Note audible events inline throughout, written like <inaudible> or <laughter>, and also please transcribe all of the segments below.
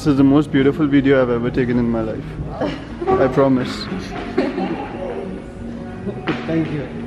This is the most beautiful video I've ever taken in my life. I promise. <laughs> Thank you.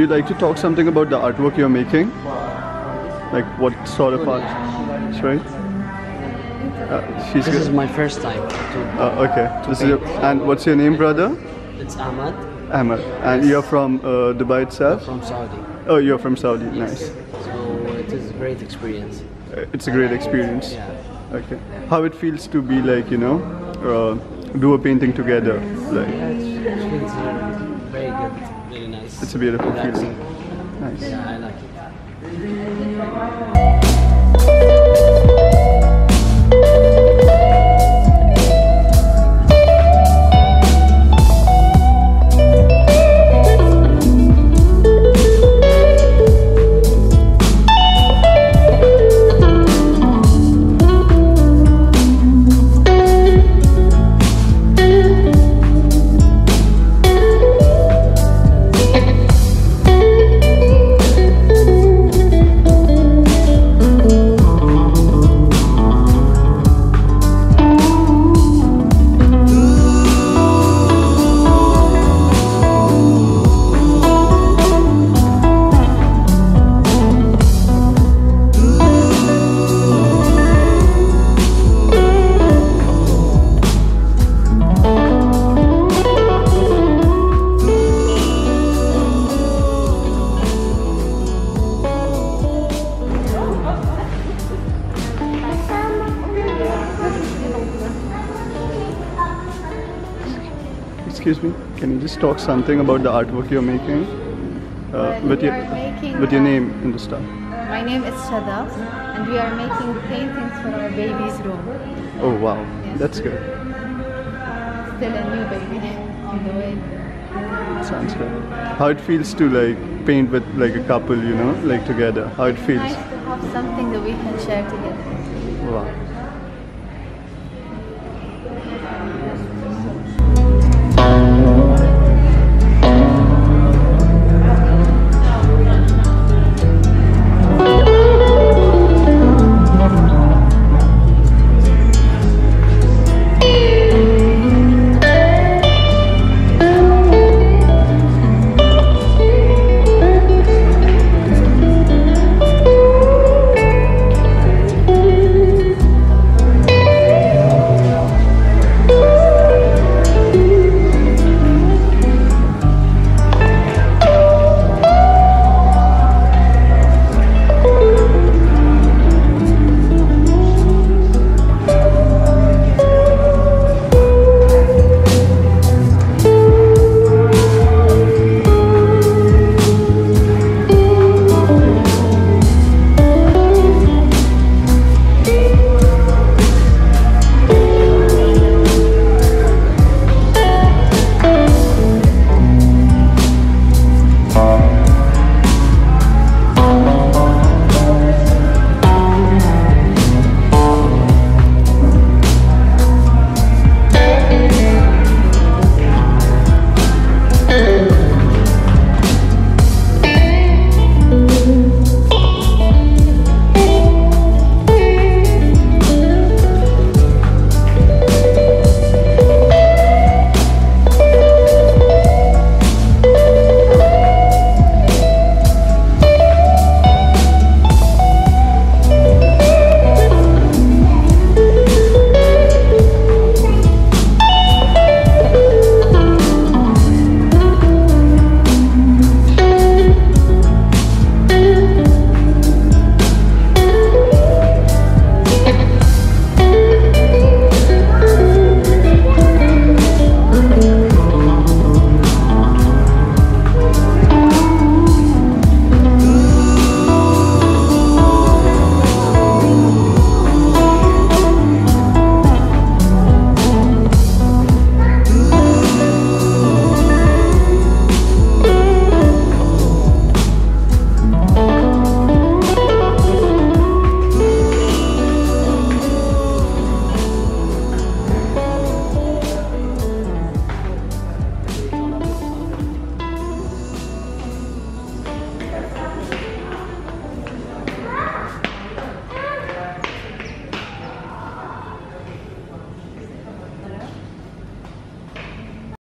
You like to talk something about the artwork you're making? Like what sort of art? Sorry. Uh, she's This good. is my first time to. Uh, okay. This is your, and what's your name, brother? It's Ahmad Ahmed. And you're from uh, Dubai itself? from Saudi. Oh, you're from Saudi. Nice. So it is a great experience. Uh, It's a great experience. Yeah. Okay. How it feels to be like you know, uh, do a painting together. Like Yeah, very good, nice. it's a beautiful Relaxing. feeling. Nice. Yeah, I like it. Excuse me. Can you just talk something about the artwork you're making? Uh, with your making, with your uh, name in the stuff. My name is Shada, and we are making paintings for our baby's room. Oh wow, Yes. that's good. Still a new baby on the way. Sounds good. How it feels to like paint with like a couple, you know, like together. How it feels. Nice to have something that we can share together. Wow.